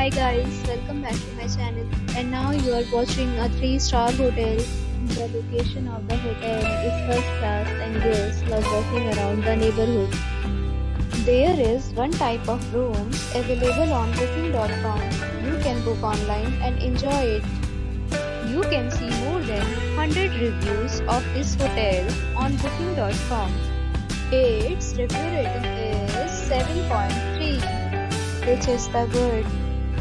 Hi guys, welcome back to my channel and now you are watching a 3 star hotel. The location of the hotel is first class and guests love walking around the neighborhood. There is one type of room available on booking.com. You can book online and enjoy it. You can see more than 100 reviews of this hotel on booking.com. Its review rating is 7.3 which is the good.